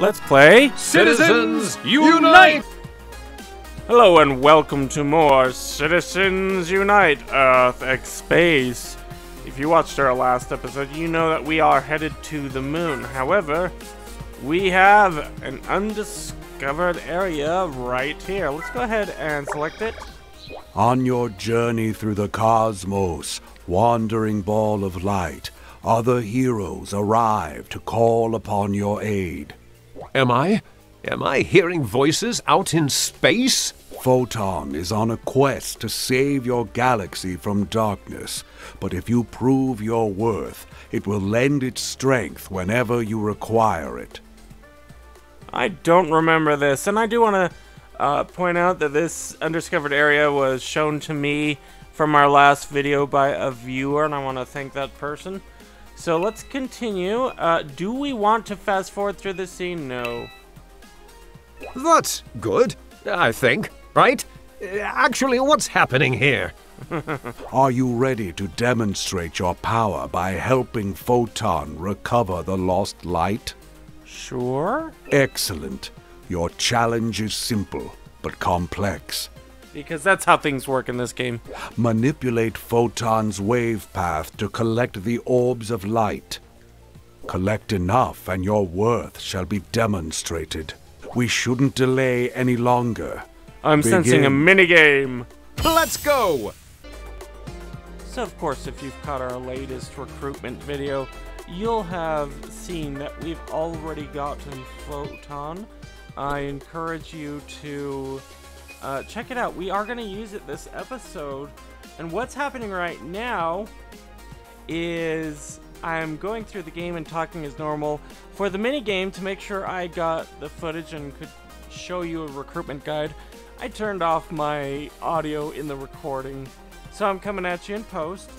Let's play Citizens Unite! Hello and welcome to more Citizens Unite Earth X Space. If you watched our last episode, you know that we are headed to the moon. However, we have an undiscovered area right here. Let's go ahead and select it. On your journey through the cosmos, wandering ball of light, other heroes arrive to call upon your aid. Am I? Am I hearing voices out in space? Photon is on a quest to save your galaxy from darkness, but if you prove your worth, it will lend its strength whenever you require it. I don't remember this, and I do want to uh, point out that this undiscovered area was shown to me from our last video by a viewer, and I want to thank that person. So let's continue. Uh, do we want to fast forward through this scene? No. That's good, I think, right? Actually, what's happening here? Are you ready to demonstrate your power by helping Photon recover the lost light? Sure. Excellent. Your challenge is simple, but complex. Because that's how things work in this game. Manipulate Photon's wave path to collect the orbs of light. Collect enough and your worth shall be demonstrated. We shouldn't delay any longer. I'm sensing a Begin. minigame. Let's go! So of course, if you've caught our latest recruitment video, you'll have seen that we've already gotten Photon. I encourage you to uh, check it out. We are going to use it this episode. And what's happening right now is I'm going through the game and talking as normal for the mini game to make sure I got the footage and could show you a recruitment guide. I turned off my audio in the recording. So I'm coming at you in post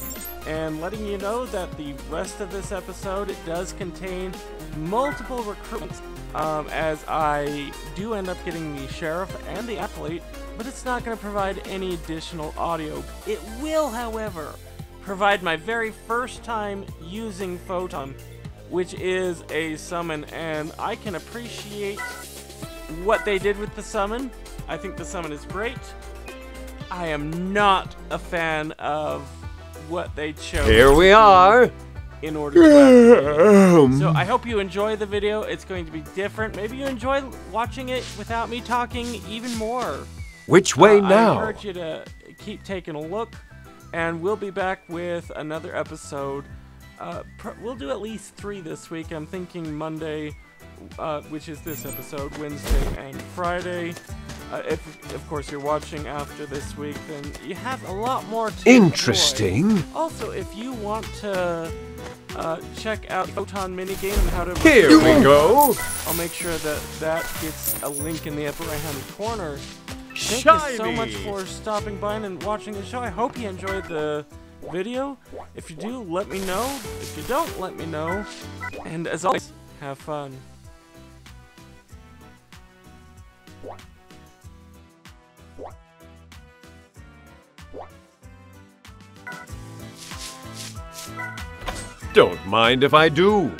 and letting you know that the rest of this episode it does contain multiple recruitments um, as I do end up getting the sheriff and the athlete, but it's not going to provide any additional audio. It will, however, provide my very first time using Photon, which is a summon, and I can appreciate what they did with the summon. I think the summon is great. I am not a fan of what they chose Here we are! In order to So I hope you enjoy the video. It's going to be different. Maybe you enjoy watching it without me talking even more. Which way Uh, I encourage you to keep taking a look, and we'll be back with another episode. Uh, pr- we'll do at least three this week. I'm thinking Monday, uh, which is this episode, Wednesday, and Friday. Uh, if, of course, you're watching after this week, then you have a lot more to enjoy. Interesting. Also, if you want to uh, check out Photon minigame and how to Here we go. I'll make sure that that gets a link in the upper right hand corner. Thank you so much for stopping by and watching the show. I hope you enjoyed the video. If you do, let me know. If you don't, let me know. And as always, have fun. Don't mind if I do.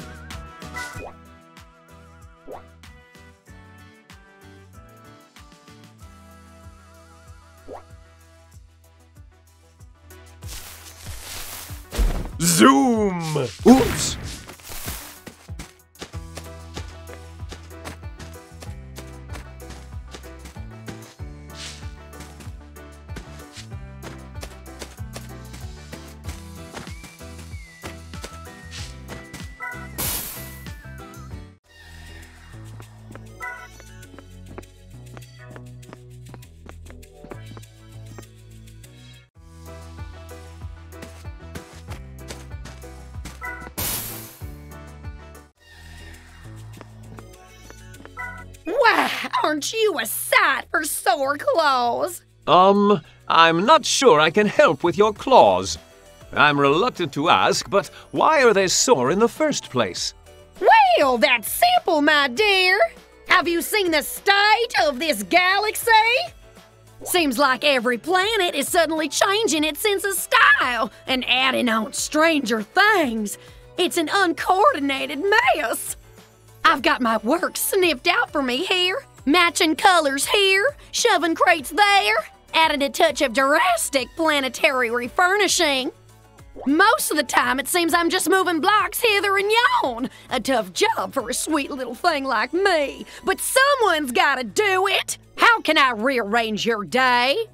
You a sight for sore clothes? Um, I'm not sure I can help with your claws. I'm reluctant to ask, but why are they sore in the first place? Well, that's simple, my dear. Have you seen the state of this galaxy? Seems like every planet is suddenly changing its sense of style and adding on stranger things. It's an uncoordinated mess. I've got my work snipped out for me here. Matching colors here, shoving crates there, added a touch of drastic planetary refurnishing. Most of the time, it seems I'm just moving blocks hither and yon. A tough job for a sweet little thing like me. But someone's gotta do it. How can I rearrange your day?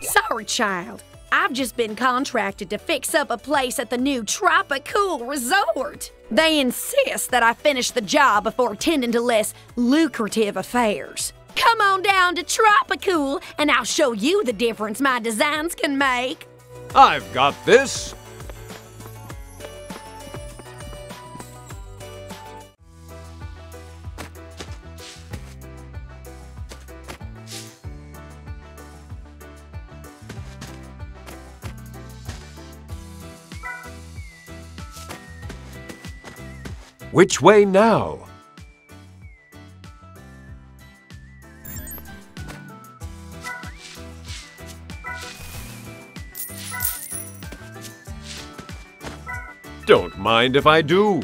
Sorry, child. I've just been contracted to fix up a place at the new Tropicool Resort. They insist that I finish the job before tending to less lucrative affairs. Come on down to Tropicool and I'll show you the difference my designs can make. I've got this. Which way now? Don't mind if I do.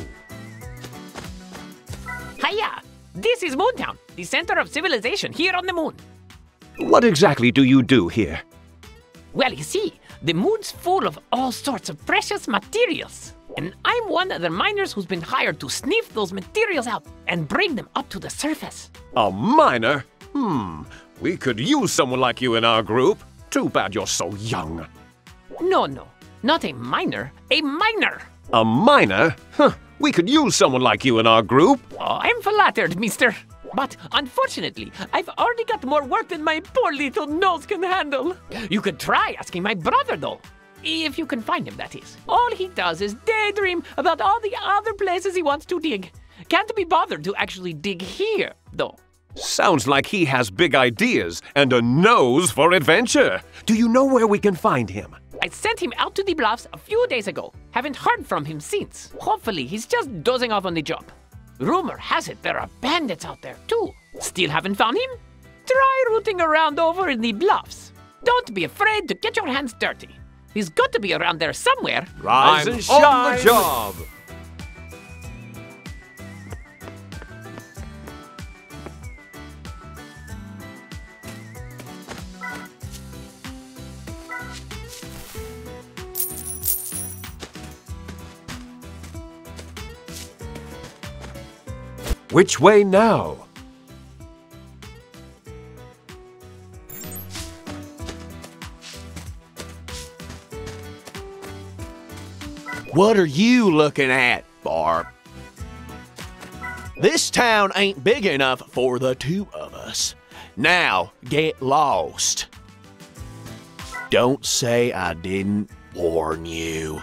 Hiya! This is Moontown, the center of civilization here on the moon. What exactly do you do here? Well, you see, the moon's full of all sorts of precious materials. And I'm one of the miners who's been hired to sniff those materials out and bring them up to the surface. A miner? Hmm, we could use someone like you in our group. Too bad you're so young. No, no, not a miner, a miner. A miner? Huh, we could use someone like you in our group. Oh, I'm flattered, mister. But unfortunately, I've already got more work than my poor little nose can handle. You could try asking my brother, though. If you can find him, that is. All he does is daydream about all the other places he wants to dig. Can't be bothered to actually dig here, though. Sounds like he has big ideas and a nose for adventure. Do you know where we can find him? I sent him out to the bluffs a few days ago. Haven't heard from him since. Hopefully, he's just dozing off on the job. Rumor has it there are bandits out there, too. Still haven't found him? Try rooting around over in the bluffs. Don't be afraid to get your hands dirty. He's got to be around there somewhere. Rise I'm and shine. on the job. Which way now? What are you looking at, Barb? This town ain't big enough for the two of us. Now, get lost. Don't say I didn't warn you.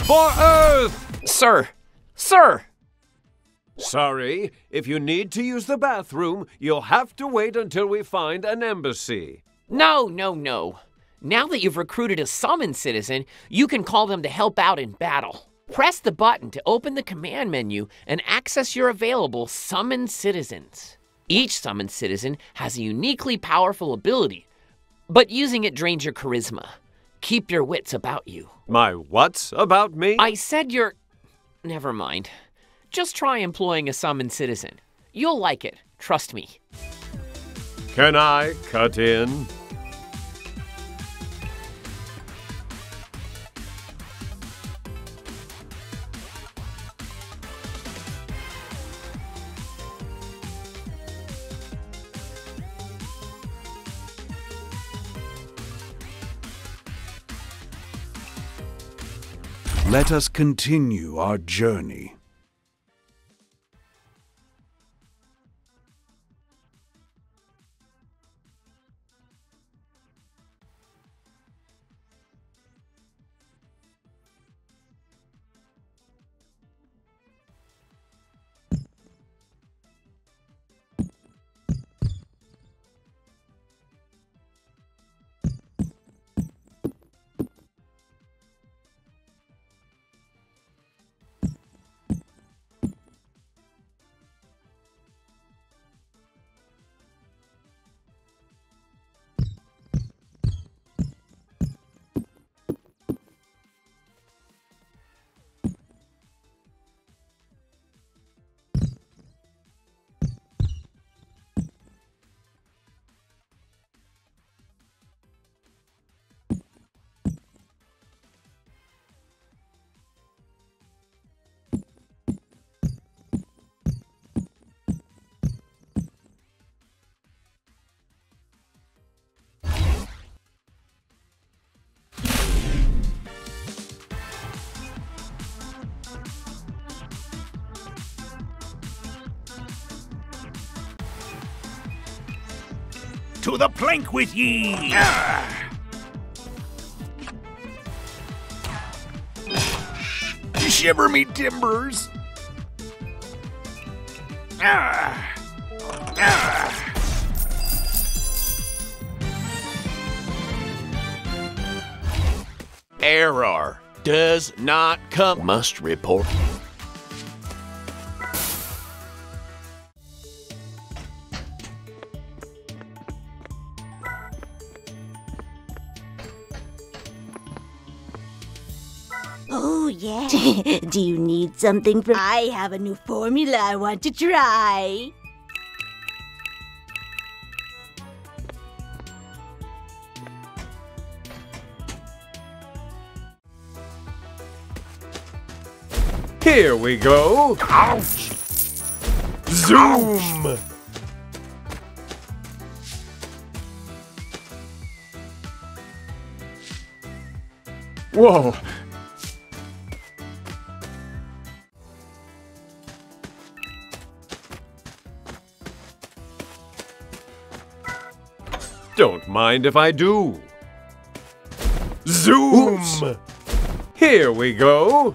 For Earth! Sir! Sir! Sorry, if you need to use the bathroom, you'll have to wait until we find an embassy. No, no, no. Now that you've recruited a summon citizen, you can call them to help out in battle. Press the button to open the command menu and access your available summon citizens. Each summoned citizen has a uniquely powerful ability, but using it drains your charisma. Keep your wits about you. My what's about me? I said your. Never mind. Just try employing a summoned citizen. You'll like it, trust me. Can I cut in? Let us continue our journey. To the plank with ye! Shiver me timbers! Ah! Error. Does not come. Must report. Do you need something from. I have a new formula I want to try. Here we go. Ouch! Zoom! Whoa! Mind if I do. Zoom! Here we go.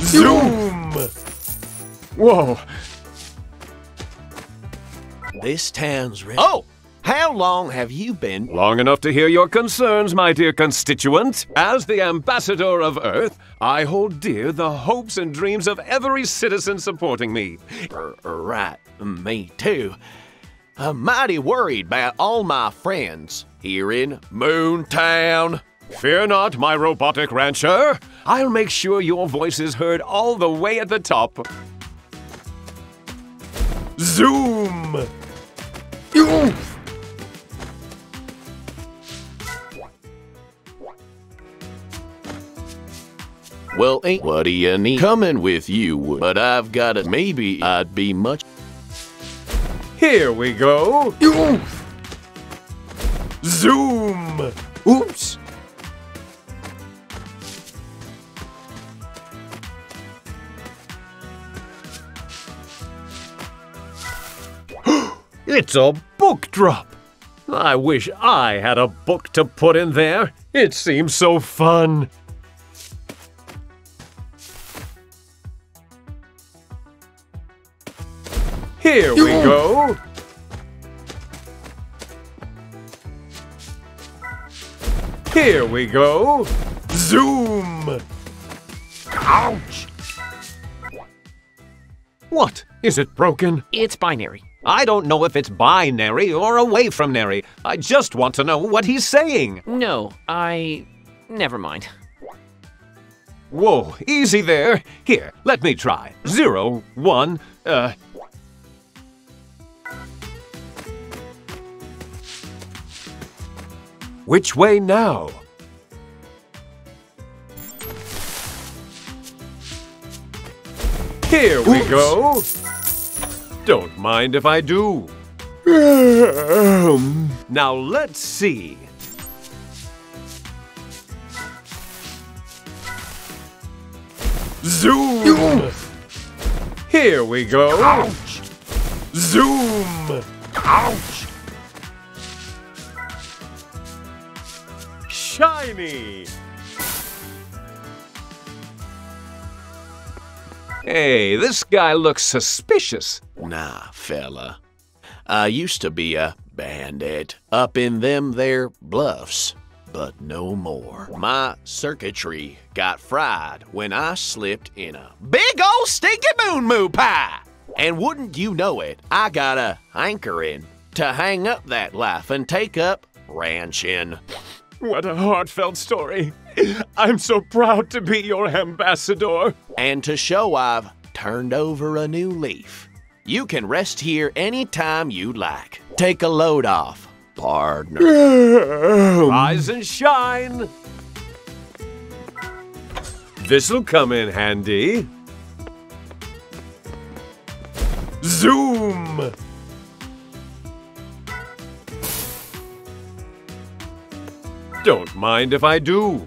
Zoom! Whoa! This town's ready. Oh! How long have you been? Long enough to hear your concerns, my dear constituent. As the ambassador of Earth, I hold dear the hopes and dreams of every citizen supporting me. Right, me too. I'm mighty worried about all my friends here in Moontown. Fear not, my robotic rancher. I'll make sure your voice is heard all the way at the top. Zoom! Well, ain't what do you need? Coming with you, but I've got it. Maybe I'd be much. Here we go. Zoom! Oops! it's a book drop! I wish I had a book to put in there. It seems so fun. Here we go. Here we go. Zoom! Ouch! What? Is it broken? It's binary. I don't know if it's binary or away from nary. I just want to know what he's saying. No, I. Never mind. Whoa, easy there. Here, let me try. Zero, one, uh. Which way now? Here we go. Don't mind if I do. Um. now let's see. Zoom! Here we go. Ouch! Zoom! Ouch! Shiny! Hey, this guy looks suspicious. Nah, fella. I used to be a bandit up in them there bluffs, but no more. My circuitry got fried when I slipped in a big old stinky moon moo pie. And wouldn't you know it, I got a hankering to hang up that life and take up ranching. What a heartfelt story. I'm so proud to be your ambassador. And to show I've turned over a new leaf, you can rest here anytime you like. Take a load off, partner. Rise and shine. This'll come in handy. Zoom! Don't mind if I do.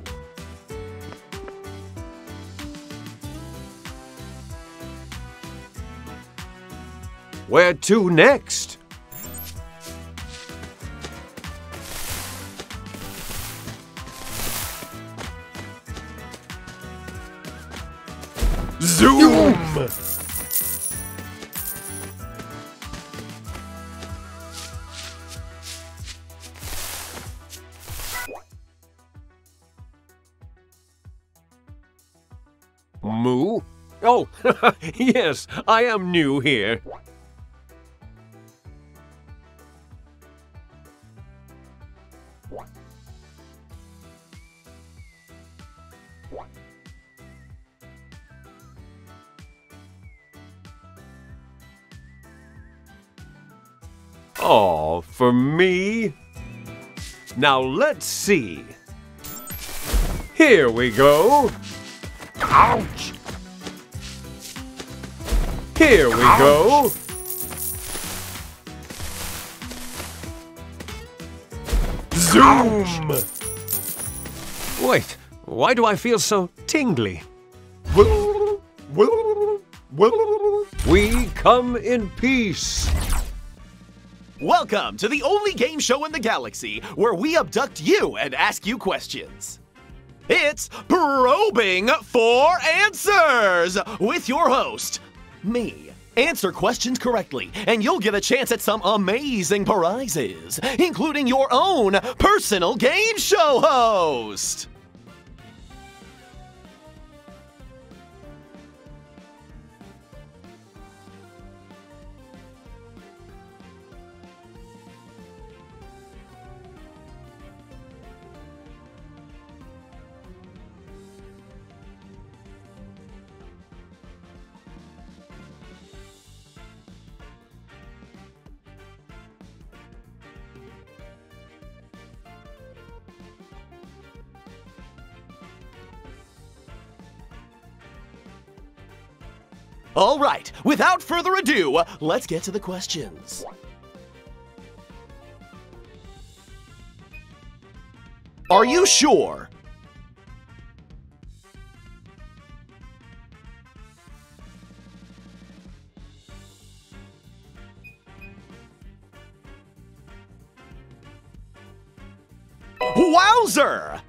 Where to next? Zoom! Oh, yes, I am new here. Oh, for me? Now let's see. Here we go. Ouch! Here we go. Zoom! Wait, why do I feel so tingly? We come in peace. Welcome to the only game show in the galaxy where we abduct you and ask you questions. It's Probing for Answers with your host, me. Answer questions correctly, and you'll get a chance at some amazing prizes, including your own personal game show host. All right, without further ado, let's get to the questions. Are you sure? Wowzer!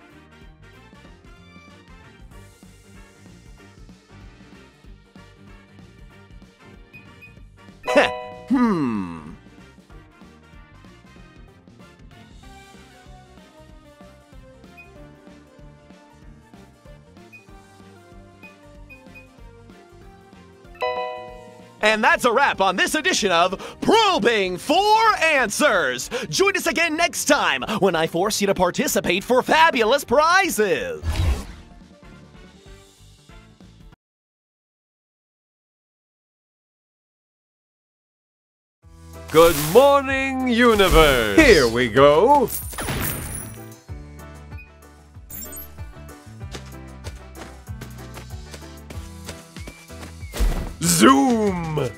And that's a wrap on this edition of Probing for Answers. Join us again next time when I force you to participate for fabulous prizes. Good morning, universe! Here we go! Zoom!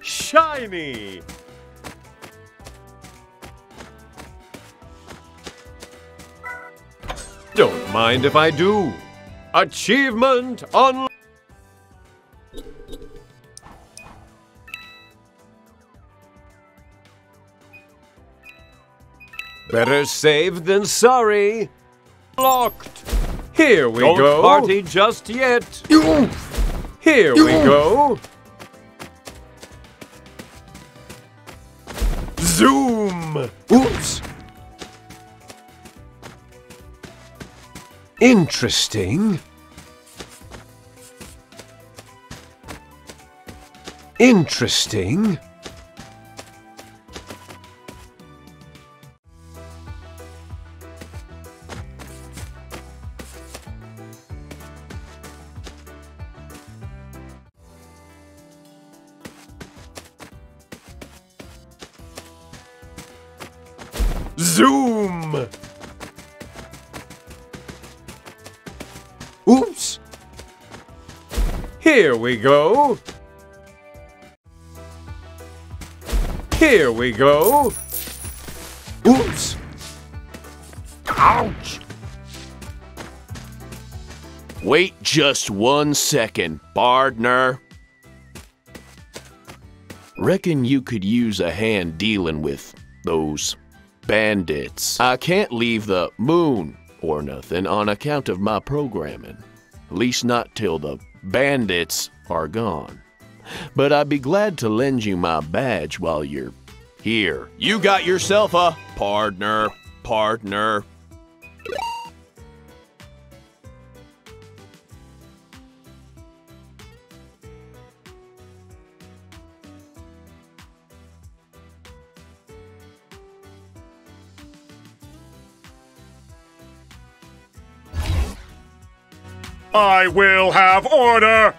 Shiny! Don't mind if I do. Achievement on. Better safe than sorry. Locked. Here we Don't go. party just yet. Here we go. Zoom. Oops. Interesting. Interesting. Here we go! Here we go! Oops! Ouch! Wait just one second, Bardner. Reckon you could use a hand dealing with those bandits. I can't leave the moon or nothing on account of my programming. At least not till the bandits are gone. But I'd be glad to lend you my badge while you're here. You got yourself a partner, partner. I will have order!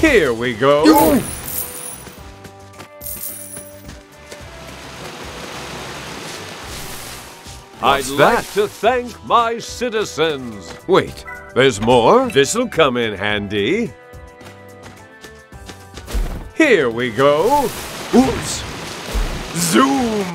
Here we go. I'd like to thank my citizens. Wait, there's more? This'll come in handy. Here we go. Oops. Zoom.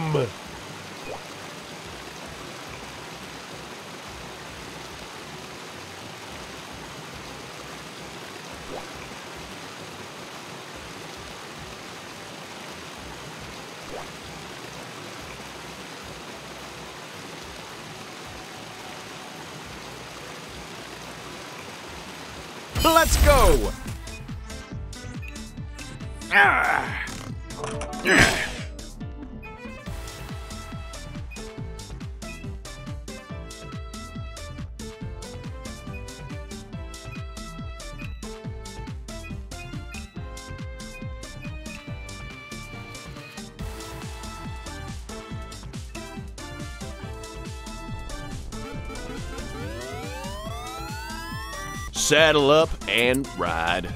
Saddle up and ride.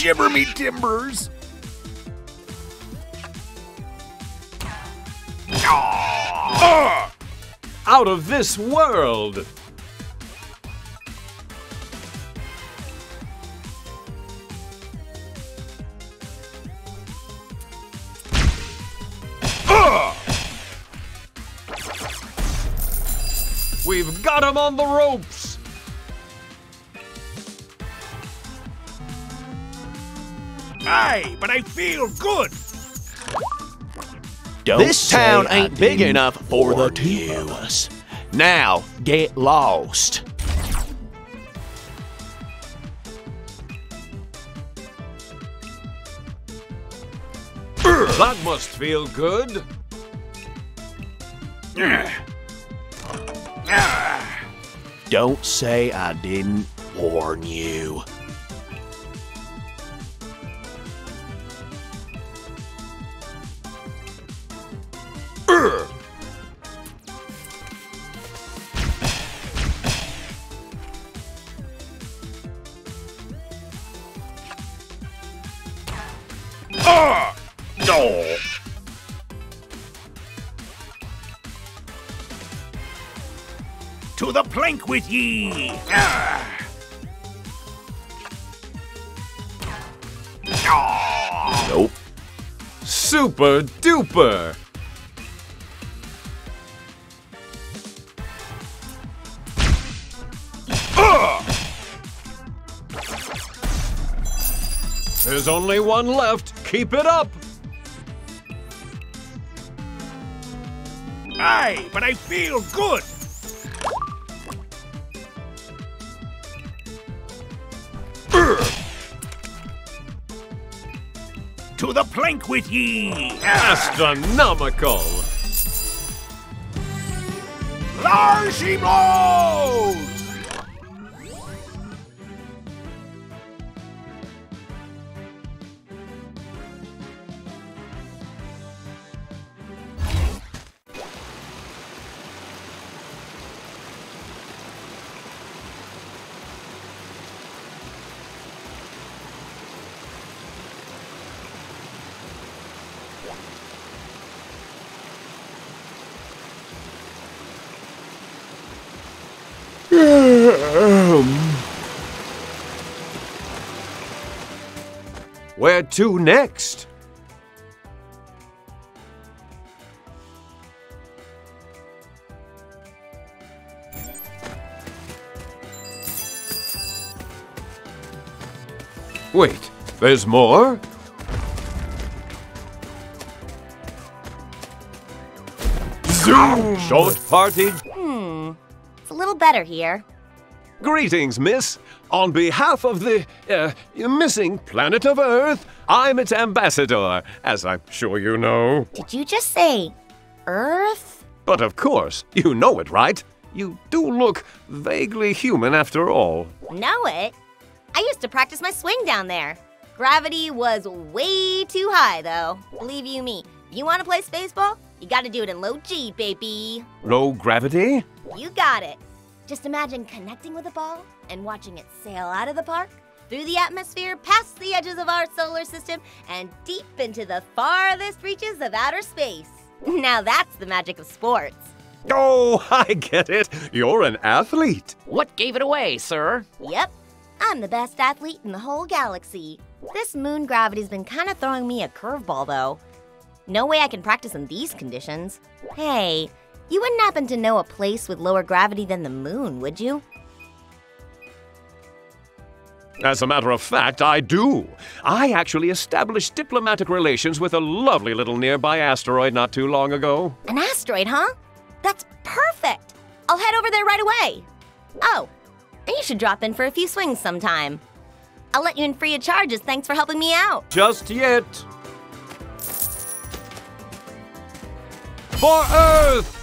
Shiver me timbers! Out of this world. We've got him on the ropes. Aye, but I feel good! Don't this town ain't big enough for the two of us. Now, get lost. That must feel good. Don't say I didn't warn you. With ye! Nope. Super duper. There's only one left. Keep it up. Aye, but I feel good! To the plank with ye! Astronomical. There she blows! Where to next? Wait, there's more? Zoom! Short party? Hmm, It's a little better here. Greetings, miss. On behalf of the uh, missing planet of Earth, I'm its ambassador, as I'm sure you know. Did you just say Earth? But of course, you know it, right? You do look vaguely human after all. Know it? I used to practice my swing down there. Gravity was way too high, though. Believe you me, if you want to play spaceball, you gotta do it in low G, baby. Low gravity? You got it. Just imagine connecting with a ball and watching it sail out of the park, through the atmosphere, past the edges of our solar system, and deep into the farthest reaches of outer space. Now that's the magic of sports. Oh, I get it. You're an athlete. What gave it away, sir? Yep, I'm the best athlete in the whole galaxy. This moon gravity's been kind of throwing me a curveball, though. No way I can practice in these conditions. Hey, you wouldn't happen to know a place with lower gravity than the moon, would you? As a matter of fact, I do. I actually established diplomatic relations with a lovely little nearby asteroid not too long ago. An asteroid, huh? That's perfect! I'll head over there right away. Oh, and you should drop in for a few swings sometime. I'll let you in free of charges. thanks for helping me out. Just yet. For Earth!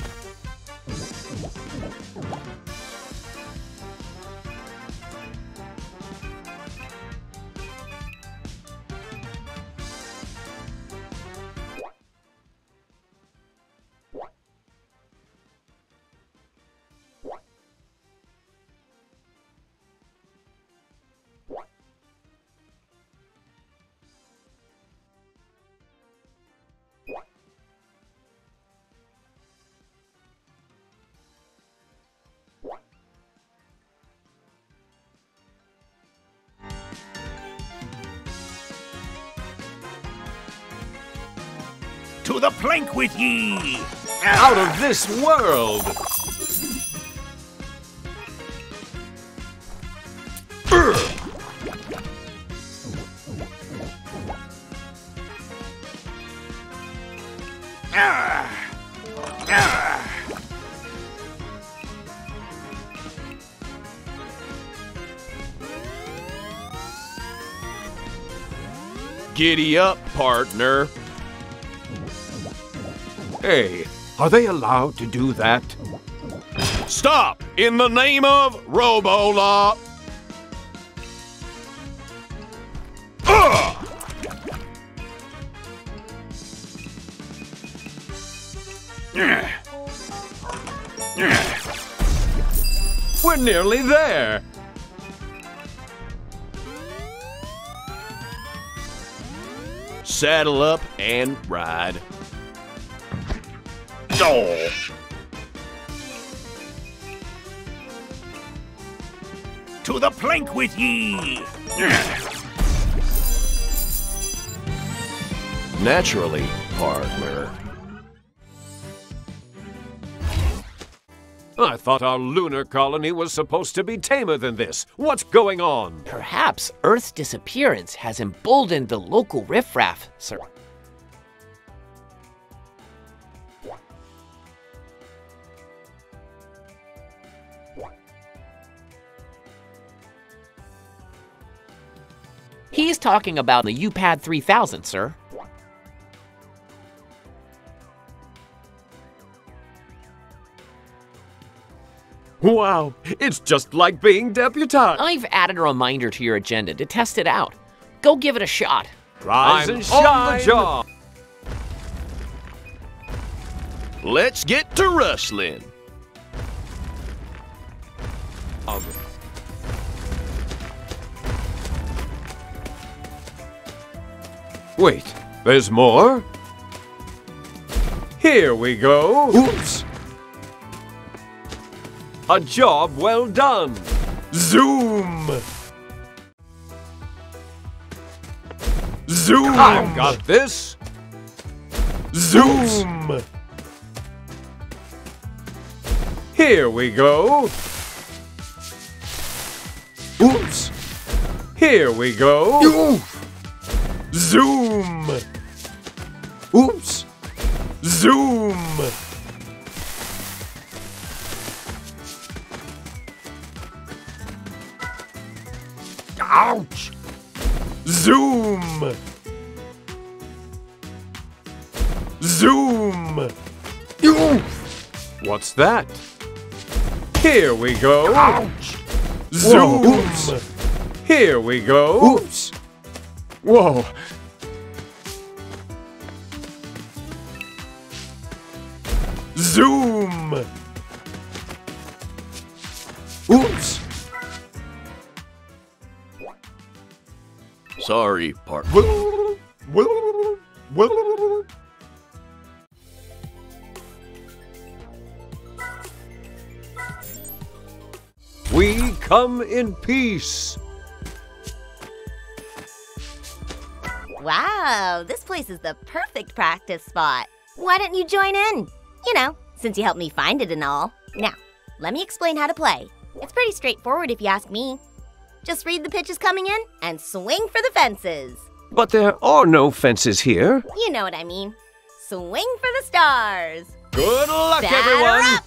To the plank with ye! Out of this world! Giddy up, partner. Hey, are they allowed to do that? Stop! In the name of Robolop! We're nearly there! Saddle up and ride. Oh. To the plank with ye! Naturally, partner. I thought our lunar colony was supposed to be tamer than this. What's going on? Perhaps Earth's disappearance has emboldened the local riffraff, sir. He's talking about the UPAD 3000, sir. Wow, it's just like being deputized. I've added a reminder to your agenda to test it out. Go give it a shot. Rise I'm and on shine. the job. Let's get to rustling. Wait, there's more? Here we go. Oops. A job well done. Zoom! Zoom! I've got this! Zoom! Here we go! Oops! Here we go! Zoom! Oops! Zoom! Ouch! Zoom! Zoom! What's that? Here we go! Ouch! Zoom! Oops. Here we go! Oops! Whoa! Zoom! Oops! Sorry, part. We come in peace. Wow, this place is the perfect practice spot. Why don't you join in? You know, since you helped me find it and all. Now, let me explain how to play. It's pretty straightforward if you ask me. Just read the pitches coming in and swing for the fences. But there are no fences here. You know what I mean. Swing for the stars. Good luck, Batter everyone! up.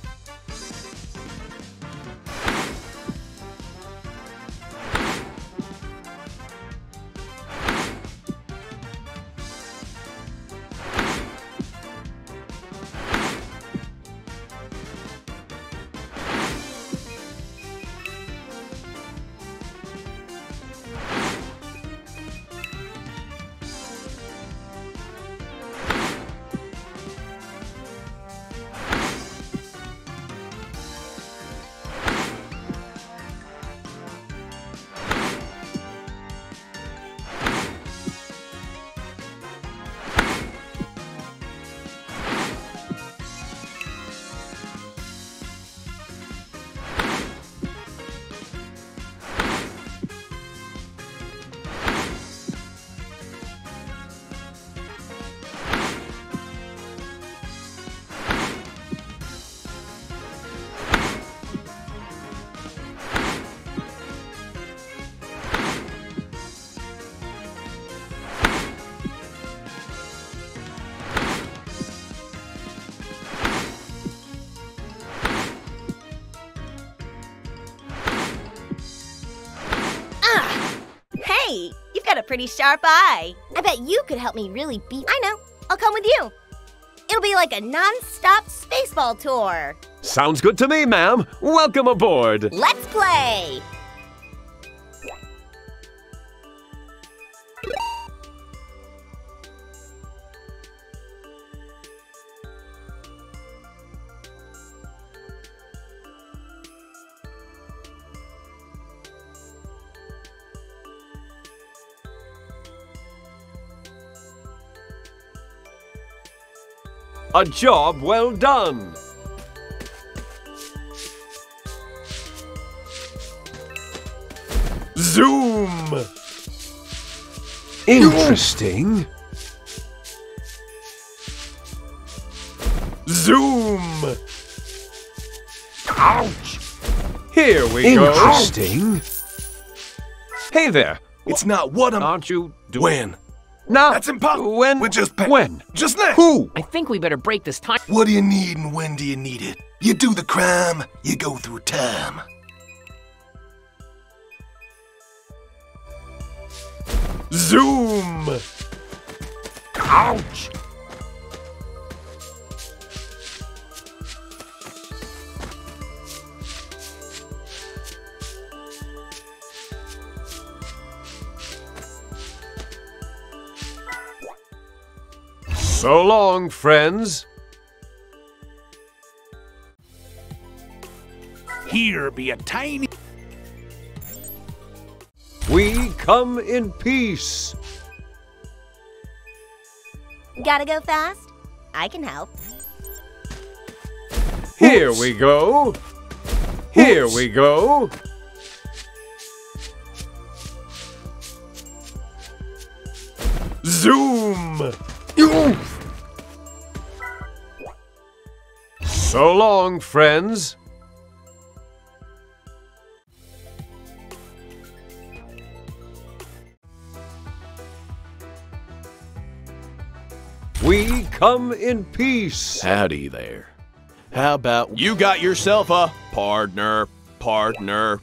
Pretty sharp eye. I bet you could help me really beat. I know. I'll come with you. It'll be like a non-stop spaceball tour. Sounds good to me, ma'am. Welcome aboard. Let's play. A job well done. Zoom! Interesting. Zoom! Ouch! Here we go. Interesting. Hey there. It's not what I'm. Aren't you doing? When? Now. That's impossible. When? We're just when? Just now. Who? I think we better break this time. What do you need and when do you need it? You do the crime, you go through time. Zoom! Ouch! So long, friends. Here be a tiny. We come in peace. Gotta go fast? I can help. Here we go. Here we go. So long, friends. We come in peace. Howdy there. How about you got yourself a partner, partner,